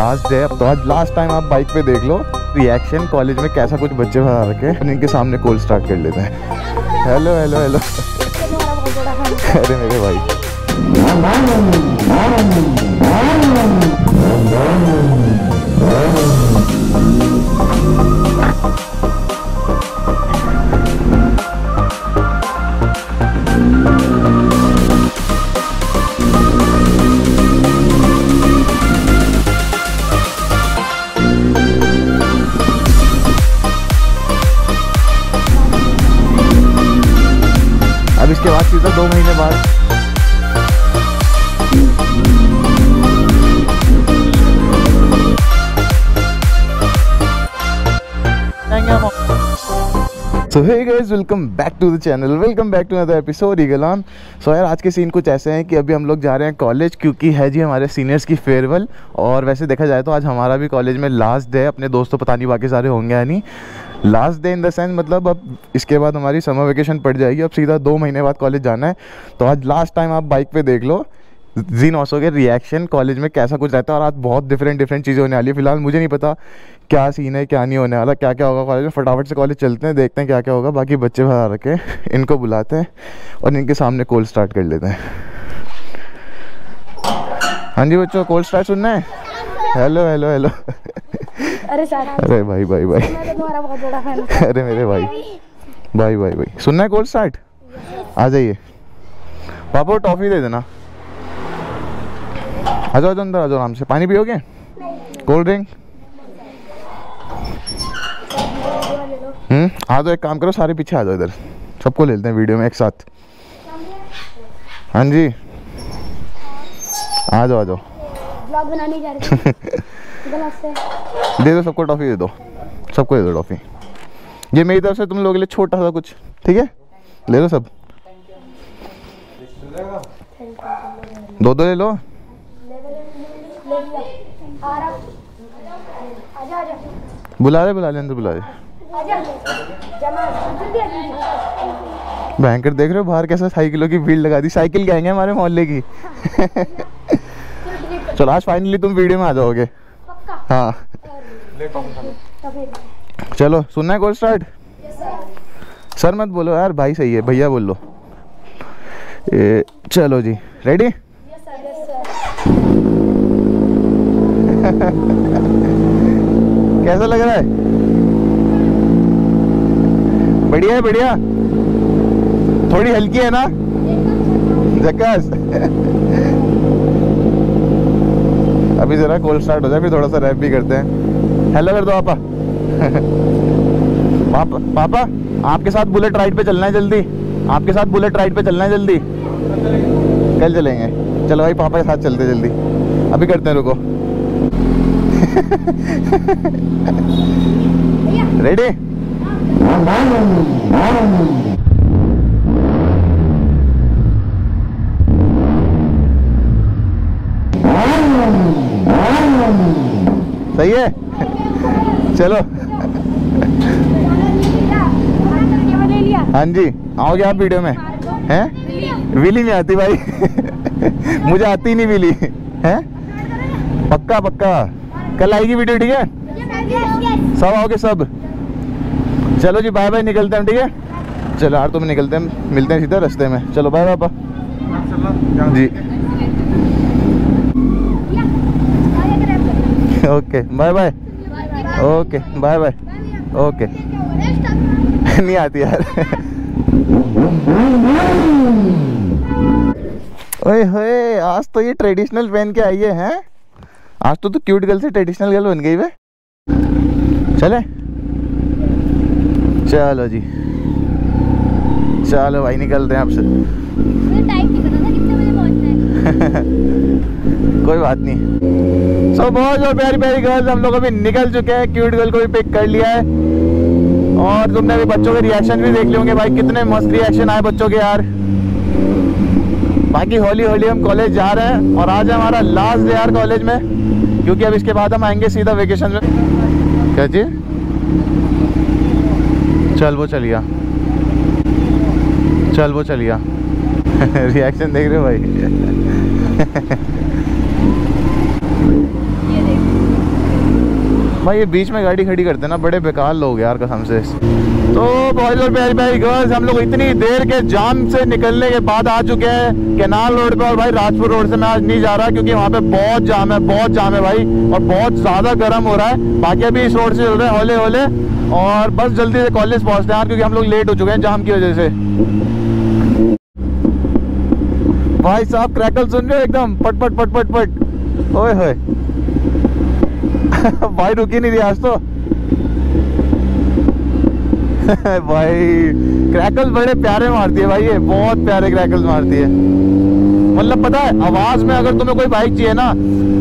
Last day तो आज last time आप बाइक पे देख लो रिएक्शन कॉलेज में कैसा कुछ बच्चे बना रखे इनके सामने कॉल स्टार्ट कर लेते हैं। हेलो हेलो हेलो अरे मेरे भाई। So hey guys welcome back to the channel welcome back to another episode eagle on so यार, आज के सीन कुछ ऐसे हैं कि अभी हम लोग जा रहे हैं कॉलेज क्योंकि है जी हमारे सीनियर्स की फेयरवेल और वैसे देखा जाए तो आज हमारा भी कॉलेज में लास्ट डे अपने दोस्तों, पता नहीं बाकी सारे होंगे या नहीं. Last day in the sense मतलब अब इसके बाद हमारी समर वेकेशन पड़ जाएगी। अब सीधा दो महीने बाद कॉलेज जाना है। तो आज लास्ट टाइम आप बाइक पे देख लो। जी नौसो के रिएक्शन कॉलेज में कैसा कुछ रहता है और आज बहुत डिफरेंट डिफरेंट चीज़ें होने वाली है। फ़िलहाल मुझे नहीं पता क्या सीन है क्या नहीं होने वाला क्या क्या होगा कॉलेज में। फटाफट से कॉलेज चलते हैं देखते हैं क्या क्या होगा। बाकी बच्चे भरा रखे इनको बुलाते हैं और इनके सामने कॉल स्टार्ट कर लेते हैं। हाँ जी बच्चों कॉल स्टार्ट सुनना है? हेलो हेलो हेलो अरे अरे भाई भाई भाई। तो अरे मेरे भाई। भाई भाई भाई। सुनना है कॉल स्टार्ट आ जाइए। पापा टॉफ़ी दे देना। आ जाओ अंदर आ जाओ आराम से। पानी पियोगे? Cold drink? हम्म आ जाओ एक काम करो सारे पीछे आ जाओ इधर। सबको ले लेते हैं वीडियो में एक साथ। हाँ जी। आ जाओ आ जाओ। बनाने जा रहे दे दो सबको टॉफ़ी दे दो। सबको दे दो टॉफ़ी ये मेरी तरफ़ से तुम लोगों के लिए छोटा सा कुछ ठीक है? ले लो सब। दो दो ले लो ले लिया आ रहा आजा आजा बुला रहे बुला ले अंदर बुला रहे। बैंकर देख रहे हो बाहर कैसे साइकिलों की भीड़ लगा दी। साइकिल गैंग है हमारे मोहल्ले की। चलो आज फाइनली तुम वीडियो में आ जाओगे। हाँ। चलो सुनना है कॉल स्टार्ट सर मत बोलो यार भाई सही है भैया बोल लो। ए, चलो जी ready yes sir yes sir कैसा लग रहा है? बढ़िया है, बढ़िया। थोड़ी हल्की है ना? जक्कास अभी जरा कॉल स्टार्ट हो जाए फिर थोड़ा सा रैप भी करते हैं। हेलो कर दो पापा। पापा पापा, आपके साथ बुलेट राइड पे चलना है जल्दी। आपके साथ बुलेट राइड पे चलना है जल्दी। कल चलेंगे। चलो भाई, पापा के साथ चलते जल्दी। अभी करते हैं, रुको। रेडी सही है? चलो। हाँ जी, आओगे आप वीडियो में? हैं? विली नहीं आती भाई। मुझे आती नहीं विली हैं? पक्का पक्का। कल आएगी वीडियो ठीक है? सब आओगे सब? चलो जी बाय बाय निकलते हैं, ठीक है? चलो यार तुम निकलते हैं, मिलते हैं सीधा रास्ते में। चलो बाय पापा। जी। Okay bye bye okay bye bye okay. नहीं आती यार। ओए होए, आज तो ये ट्रेडिशनल पहन के है हैं? आज तो तू क्यूट गर्ल से ट्रेडिशनल गर्ल बन गई वे चले। चलो जी। चलो भाई निकलते हैं आपसे। कोई बात नहीं। सो so, बहुत जो प्यारी प्यारी गर्ल्स हम लोग अभी निकल चुके हैं। क्यूट गर्ल को भी पिक कर लिया है। और तुमने अभी बच्चों के रिएक्शन भी देख लिए होंगे भाई कितने मस्त रिएक्शन आए बच्चों के यार। बाकी होली होली हम कॉलेज जा रहे हैं और आज है हमारा लास्ट डे यार कॉलेज में। क्योंकि अब इसके बाद हम आएँगे सीधा वेकेशन में। क्या जी? चल वो चलिया। चल वो चलिया। रिएक्शन देख रहे हो भाई ये भाई, ये बीच में गाड़ी खड़ी करते ना, बड़े बेकार लोग यार कसम से। तो बॉयज़ और प्यारी प्यारी गर्ल्स हम लोग इतनी देर के जाम से निकलने के बाद आ चुके हैं केनाल रोड पे और भाई, राजपुर रोड से मैं आज नहीं जा रहा क्योंकि वहाँ पे बहुत जाम है, बहुत जाम है भाई, और बहुत ज़्यादा गर्म हो रहा है। बाकी अभी इस रोड से चल रहे हैं, होले होले, और बस जल्दी से कॉलेज पहुँचते हैं यार, क्योंकि हम लोग लेट हो चुके हैं जाम की वजह से। भाई साहब क्रैकल सुन रहे हो एकदम? पट पट पट पट पट। ओए होए। भाई रुकी नहीं रही आज तो। भाई क्रैकल्स बड़े प्यारे मारती है भाई ये, बहुत प्यारे क्रैकल्स मारती है। मतलब पता है, आवाज़ में अगर तुम्हें कोई बाइक चाहिए ना,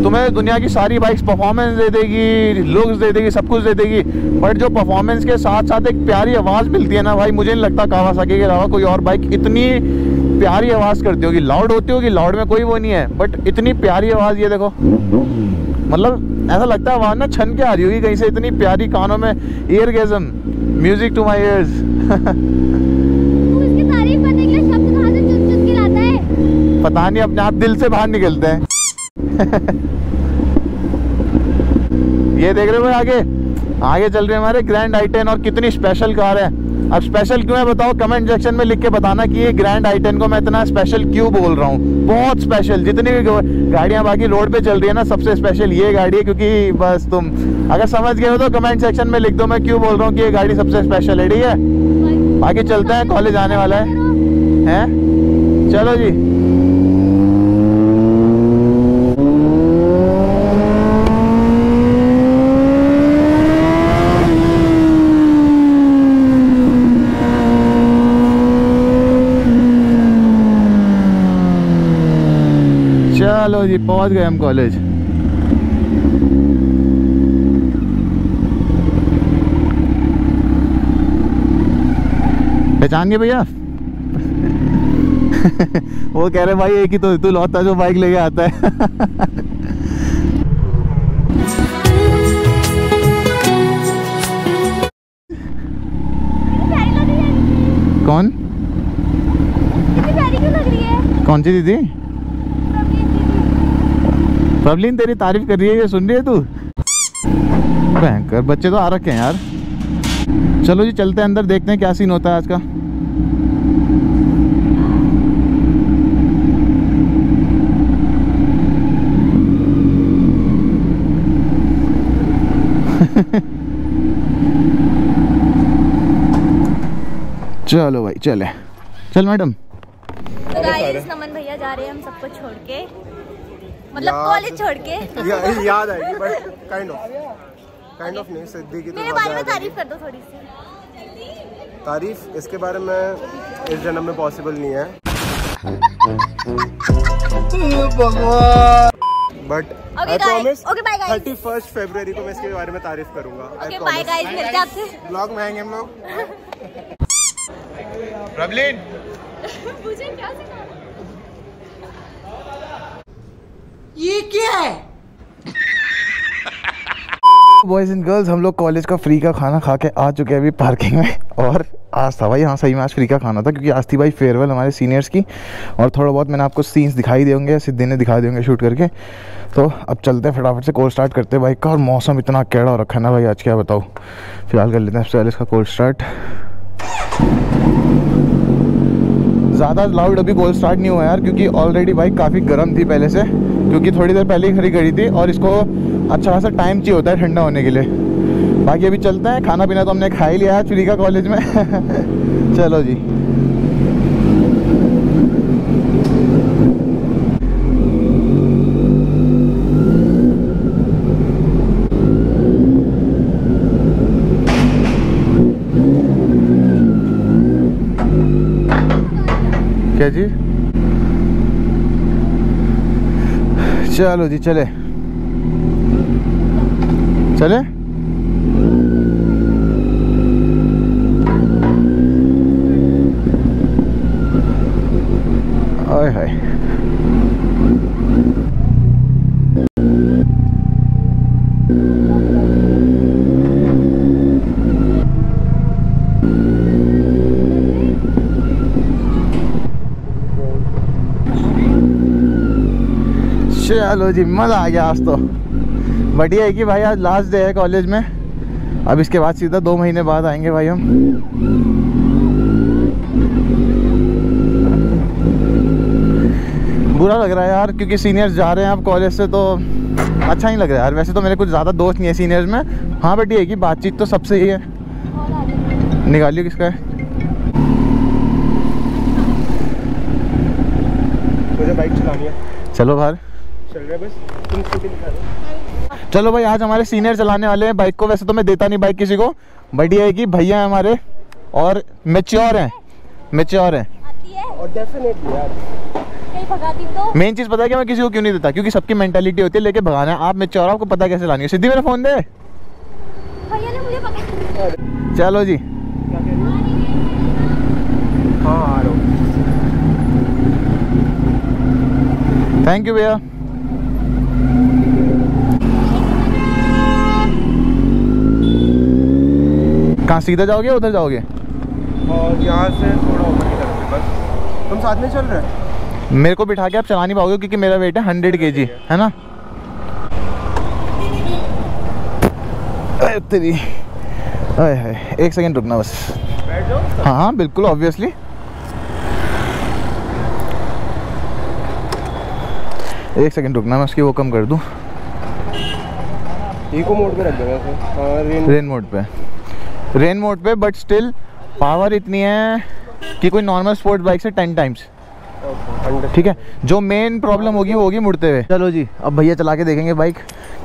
तुम्हें दुनिया की सारी बाइक्स परफॉर्मेंस दे देगी लुक्स दे देगी, सब कुछ दे देगी बट जो परफॉर्मेंस के साथ साथ एक प्यारी आवाज़ मिलती है ना भाई, मुझे नहीं लगता कावासाकी के अलावा कोई और बाइक इतनी प्यारी आवाज़ करती होगी। लाउड होती होगी लाउड में कोई वो नहीं है बट इतनी प्यारी आवाज़, ये देखो। मतलब ऐसा लगता है आवाज़ ना छन के आ रही होगी कहीं से इतनी प्यारी कानों में ईयर गेजम म्यूज़िक टू माई ईयर्स पता नहीं अपने आप दिल से बाहर निकलते हैं। ये देख रहे हो आगे? आगे चल रहे हमारे ग्रैंड आई और कितनी स्पेशल कार है। अब स्पेशल क्यों है बताओ? कमेंट सेक्शन में लिख के बताना कि ये ग्रैंड आइटन को मैं इतना स्पेशल क्यों बोल रहा हूँ? बहुत स्पेशल जितनी भी गाड़ियाँ बाकी रोड पे चल रही है ना, सबसे स्पेशल ये गाड़ी है, क्योंकि बस तुम, अगर समझ गए हो तो कमेंट सेक्शन में लिख दो, मैं क्यों बोल रहा हूँ कि ये गाड़ी सबसे स्पेशल है, ठीक है? बाकी चलते हैं कॉलेज आने वाला है। है? चलो जी। चलो जी पहुँच गए हम कॉलेज। पहचान गए भैया? वो कह रहे भाई एक ही तो तू लौटा जो बाइक लेके आता है। कौन? कौन सी दीदी? दीदी तेरी तारीफ़ कर रही है, ये सुन रही है तू? भयंकर, बच्चे तो आ रखे हैं यार। चलो जी, चलते हैं अंदर, देखते हैं क्या सीन होता है आज का। चलो भाई, चले। चल मैडम। तो गाइस नमन भैया जा रहे हैं हम सबको छोड़ के। मतलब कॉलेज छोड़ के। या, याद आएगी but kind of kind of नहीं सिद्धि की तो मेरे बारे में तारीफ़ कर दो थोड़ी सी। तारीफ़ इसके बारे में इस जन्म में पॉसिबल नहीं है। But I promise. Thirty first February को मैं इसके बारे में तारीफ़ करूँगा। ओके बाय गाइस मिलते हैं आपसे। ब्लॉग में आएँगे हम लोग। प्रबलीन। मुझे क्या सिखा बॉयज़ एंड गर्ल्स हम लोग कॉलेज का फ्री का खाना खा के आ चुके हैं अभी पार्किंग में। और आज था भाई हाँ सही में आज फ्री का खाना था, क्योंकि आज थी भाई फेयरवेल हमारे सीनियर्स की। और थोड़ा बहुत मैंने आपको सीन्स दिखाई दे होंगे सिद्धि ने दिखा दिए होंगे शूट करके। तो अब चलते हैं फटाफट से कोल्ड स्टार्ट करते हैं बाइक का। और मौसम इतना कैड़ा हो रखा है ना भाई, आज क्या बताओ फ़िलहाल कर लेते हैं सबसे पहले इसका कोल्ड स्टार्ट ज़्यादा लाउड अभी बोल स्टार्ट नहीं हुआ यार, क्योंकि ऑलरेडी बाइक काफ़ी गर्म थी पहले से, क्योंकि थोड़ी देर पहले ही खड़ी करी थी और इसको अच्छा खासा टाइम चाहिए होता है ठंडा होने के लिए। बाकी अभी चलते हैं, खाना पीना तो हमने खा ही लिया है चुरी का कॉलेज में। चलो जी। क्या जी। चलो जी चले। चले ओए हाय चलो जी मज़ा आ गया आज तो। बढ़िया है कि भाई आज लास्ट डे है कॉलेज में। अब इसके बाद सीधा दो महीने बाद आएँगे भाई हम। बुरा लग रहा है यार क्योंकि सीनियर्स जा रहे हैं अब कॉलेज से तो अच्छा नहीं लग रहा है यार। वैसे तो मेरे कुछ ज़्यादा दोस्त नहीं है सीनियर्स में। हाँ बट ये है कि बातचीत तो सबसे ही है। निकालिए किसका है? मुझे बाइक चलानी है। चलो बाहर। चल रहे बस। तुम स्कूटी निकालो चलो भाई आज हमारे सीनियर चलाने वाले हैं। बाइक को वैसे तो मैं देता नहीं बाइक किसी को। बट ये है कि भैया हैं हमारे और मेच्योर हैं। मेच्योर हैं। है? और डेफिनेटली यार। तो? मेन चीज़ पता है कि मैं किसी को क्यों नहीं देता? क्योंकि सबकी मेंटालिटी होती है लेके भगाना है। आप मेच्योर आपको पता कैसे लानी है। सिद्धि मेरा फ़ोन दे। भैया ने मुझे पकड़ चलो जी। हूँ? थैंक यू भैया। कहाँ सीधा जाओगे उधर जाओगे? और यहाँ से थोड़ा ऊपर की तरफ़ बस। तुम साथ में चल रहे हो? मेरे को बिठा के आप चला नहीं पाओगे क्योंकि मेरा वेट है हंड्रेड के जी है ना? तेरी। अरे हाय एक सेकंड रुकना बस। हाँ हाँ बिल्कुल ऑब्वियसली एक सेकंड रुकना मैं उसकी वो कम कर दूँ। इको मोड पे रख रेन रेन मोड पे। रेन मोड पे बट स्टिल पावर इतनी है कि कोई नॉर्मल स्पोर्ट्स बाइक से टेन टाइम्स ठीक है? जो मेन प्रॉब्लम होगी वो होगी मुड़ते हुए। चलो जी अब भैया चला के देखेंगे बाइक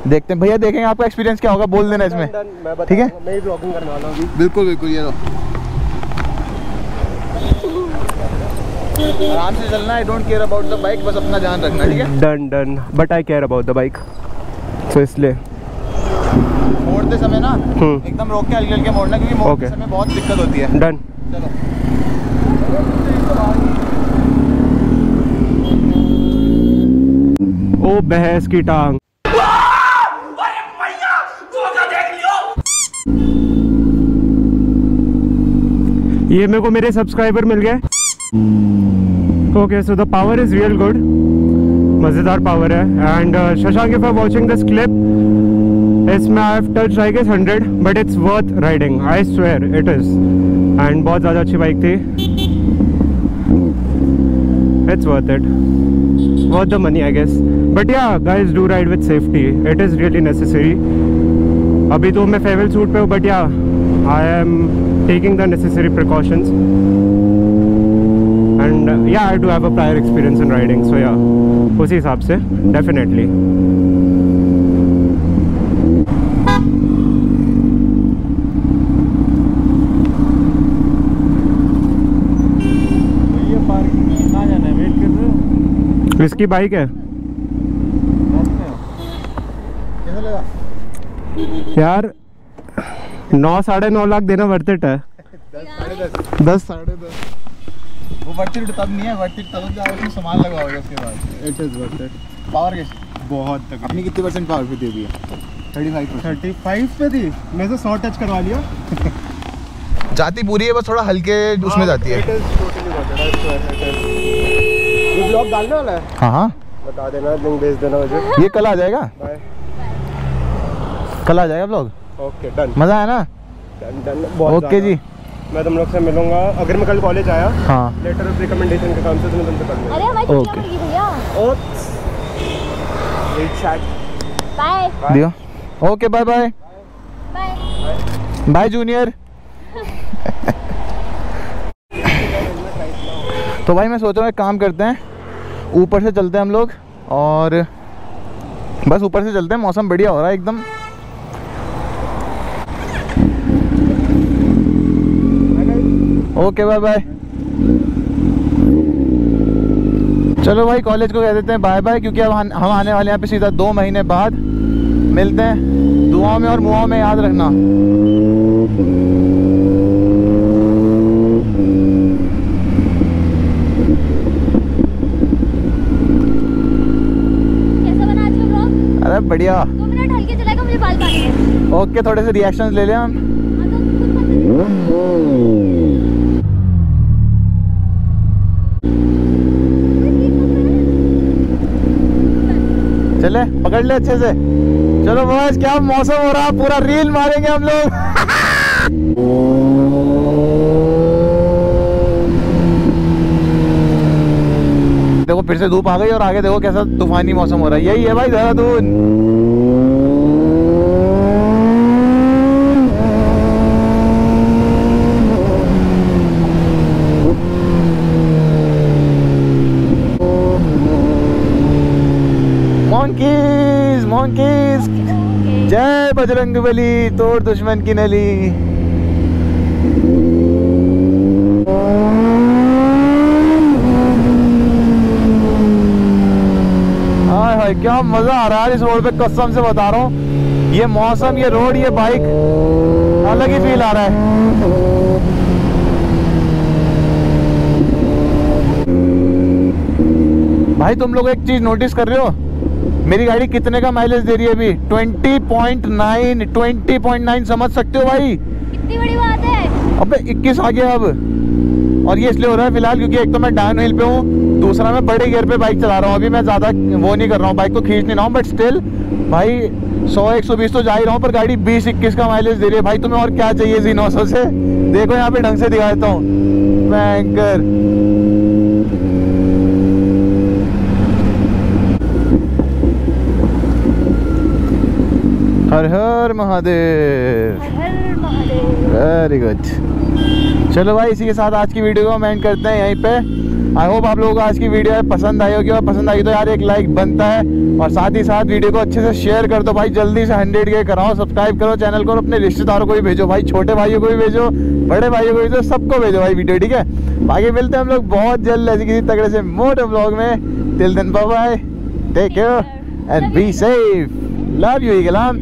देखते हैं। भैया देखेंगे आपका एक्सपीरियंस क्या होगा? बोल देना इसमें। ठीक है? मैं ब्लॉगिंग करने वाला हूँ बिल्कुल बिल्कुल ये आराम से चलना I don't care about the bike बस अपना ध्यान रखना ठीक है? Done done but I care about the bike तो इसलिए। मोड़ते समय ना हम्म। एकदम रोक के हल्के हल्के मोड़ना क्योंकि मोड़ते Okay. समय बहुत दिक्कत होती है। डन चलो। ओ भैंस की टांग। ये मेरे को मेरे सब्सक्राइबर मिल गए। Okay so the power is real good मज़ेदार पावर है। And Shashank if I watching this clip इसमें I have touch I guess 100 but it's worth riding I swear it is and बहुत ज़्यादा अच्छी बाइक थी. It's worth it worth the money, I guess. But yeah, guys, do ride with safety. It is really necessary. अभी तो मैं फेवल suit पे हूँ but yeah I am taking the necessary precautions and yeah I do have a prior experience in riding so yeah उसी हिसाब से definitely ये पार्किंग कहाँ जाना है वेट कर इसकी बाइक है? यार नौ साढ़े नौ लाख देना वर्थ इट है। दस? साढ़े दस वो वर्ती तब नहीं है वर्ती तब जब उसमें सामान लगाओगे उसके बाद। It is worth it power कैसे? बहुत तक अपनी कितनी परसेंट पावर पे दे दी है थर्टी फाइव थर्टी फाइव पे थी मैं तो सौ टच करवा लिया। जाती पूरी है बस थोड़ा हल्के उसमें जाती है। ब्लॉग डालने वाला है? हाँ हाँ बता देना लिंक भेज देना मुझे। ये कल आ जाएगा? कल आ जाएगा ब्लॉग ओके डन मज़ा आया ना? डन डन बहुत ओके जी। मैं तुम लोग से मिलूँगा। अगर मैं कल कॉलेज आया हाँ। लेटर ऑफ़ रिकमेंडेशन के काम से तो मैं तुमसे कर लूँगा अरे गई भैया। बाय दियो। Okay bye bye bye bye junior तो भाई मैं सोच रहा हूँ एक काम करते हैं। ऊपर से चलते हैं हम लोग और बस ऊपर से चलते हैं। मौसम बढ़िया हो रहा है एकदम। ओके बाय बाय चलो भाई कॉलेज को कह देते हैं बाय बाय क्योंकि अब हम आने वाले यहाँ पे सीधा दो महीने बाद। मिलते हैं। दुआओं में और मुआओं में याद रखना कैसा बना आज का ब्लॉग अरे बढ़िया। ओके थोड़े से रिएक्शंस ले लें हम। हाँ, तो चले पकड़ ले अच्छे से। चलो बॉयज़ क्या मौसम हो रहा है? पूरा रील मारेंगे हम लोग। फिर से धूप आ गई और आगे देखो कैसा तूफानी मौसम हो रहा है। यही है भाई देहरादून। जय बजरंग बली, तोड़ दुश्मन की नली। हाय क्या मज़ा आ रहा है इस रोड पे? कसम से बता रहा हूँ। ये मौसम ये रोड ये बाइक अलग ही फील आ रहा है। भाई तुम लोग एक चीज़ नोटिस कर रहे हो? मेरी गाड़ी कितने का माइलेज दे रही है अभी? 20.9 20.9 समझ सकते हो भाई? कितनी बड़ी बात है? अबे 21 आ गया अब। और ये इसलिए हो रहा है फ़िलहाल क्योंकि एक तो मैं डाउन हिल पे हूँ दूसरा मैं बड़े गियर पे बाइक चला रहा हूँ। अभी मैं ज़्यादा वो नहीं कर रहा हूँ बाइक को खींच नहीं रहा हूँ बट स्टिल भाई 100 120 तो जा ही रहा हूँ पर गाड़ी 20 21 का माइलेज दे रही है। भाई तुम्हें और क्या चाहिए जी 900 से? देखो यहाँ पे ढंग से दिखा देता हूँ। बैंकर हर हर महादेव। हर महादेव। वेरी गुड चलो भाई इसी के साथ आज की वीडियो को हम एंड करते हैं यहीं पे। आई होप आप लोगों को आज की वीडियो पसंद आई होगी और पसंद आई तो यार एक लाइक बनता है और साथ ही साथ वीडियो को अच्छे से शेयर कर दो भाई जल्दी से हंड्रेड के कराओ सब्सक्राइब करो चैनल को और अपने रिश्तेदारों को भी भेजो भाई छोटे भाइयों को भी भेजो बड़े भाइयों को भी भेजो सबको भेजो भाई वीडियो ठीक है? बाकी मिलते हैं हम लोग बहुत जल्द ऐसी किसी तगड़े से मोटे ब्लॉग में। Till then bye take care and be safe love you इगलाम